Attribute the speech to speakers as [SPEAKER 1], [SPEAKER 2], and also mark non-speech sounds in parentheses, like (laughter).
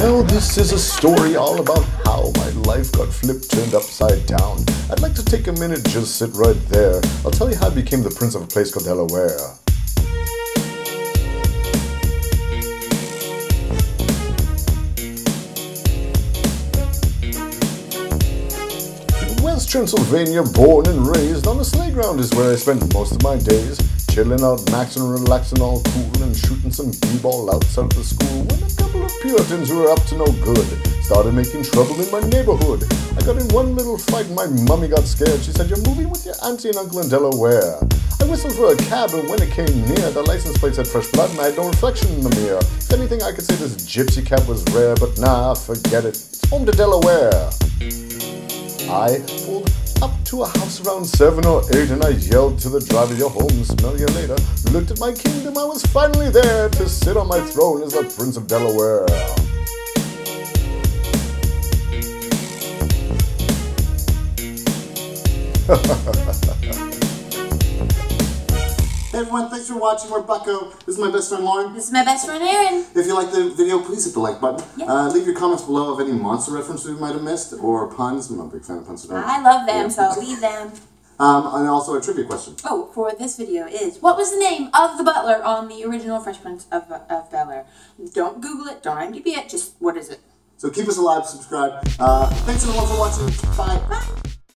[SPEAKER 1] Well, this is a story all about how my life got flipped, turned upside down. I'd like to take a minute, just sit right there. I'll tell you how I became the prince of a place called Delaware. West Transylvania, born and raised on a sleigh ground is where I spent most of my days. Chilling out, maxing, relaxing, all cool, and shooting some b-ball outside of the school. When a couple of Puritans who were up to no good started making trouble in my neighborhood. I got in one little fight, my mummy got scared. She said, "You're moving with your auntie and uncle in Delaware." I whistled for a cab, and when it came near, the license plate said fresh blood, and I had no reflection in the mirror. If anything, I could say this gypsy cab was rare, but nah, forget it. It's home to Delaware. I pulled up to a house around seven or eight and I yelled to the driver, You're home, smell you later. Looked at my kingdom, I was finally there to sit on my throne as the Prince of Delaware. (laughs)
[SPEAKER 2] Everyone, thanks for watching. We're Bucko. This is my best friend Lauren.
[SPEAKER 3] This is my best friend Aaron.
[SPEAKER 2] If you like the video, please hit the like button.
[SPEAKER 3] Yeah.
[SPEAKER 2] Uh, leave your comments below of any monster references we might have missed or puns. I'm not a big fan of puns.
[SPEAKER 3] I love them,
[SPEAKER 2] Yeah.
[SPEAKER 3] so leave them. (laughs)
[SPEAKER 2] Um, and also a trivia question.
[SPEAKER 3] Oh, for this video is what was the name of the butler on the original Fresh Prince of, of Bel Air? Don't Google it, don't IMDb it, just what is it?
[SPEAKER 2] So keep us alive, subscribe. Uh, thanks everyone for watching. Bye.
[SPEAKER 3] Bye.